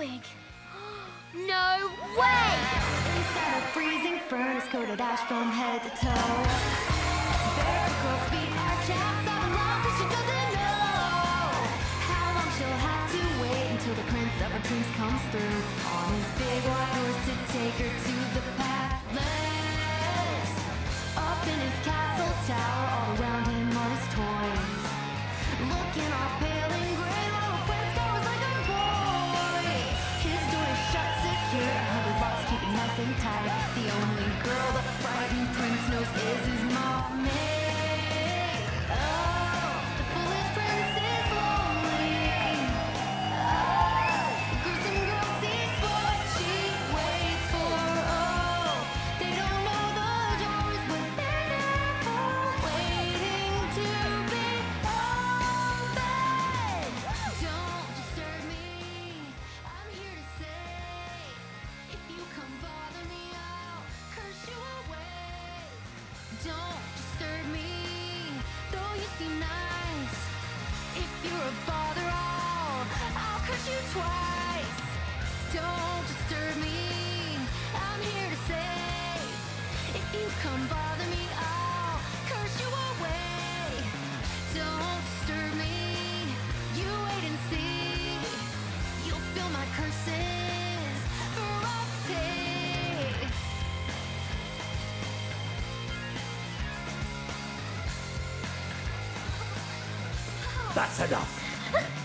Ludwig. no way! Inside a freezing furnace coated ash from head to toe. Prince comes through on his big white horse to take her to the palace. Up in his castle tower, all around him are his toys. Looking all pale girl the frightened prince knows is his mommy. Seem nice. If you're a bother, I'll, I'll curse you twice. Don't disturb me, I'm here to say, if you come bother That's enough.